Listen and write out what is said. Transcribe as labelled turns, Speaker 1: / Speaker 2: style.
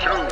Speaker 1: two.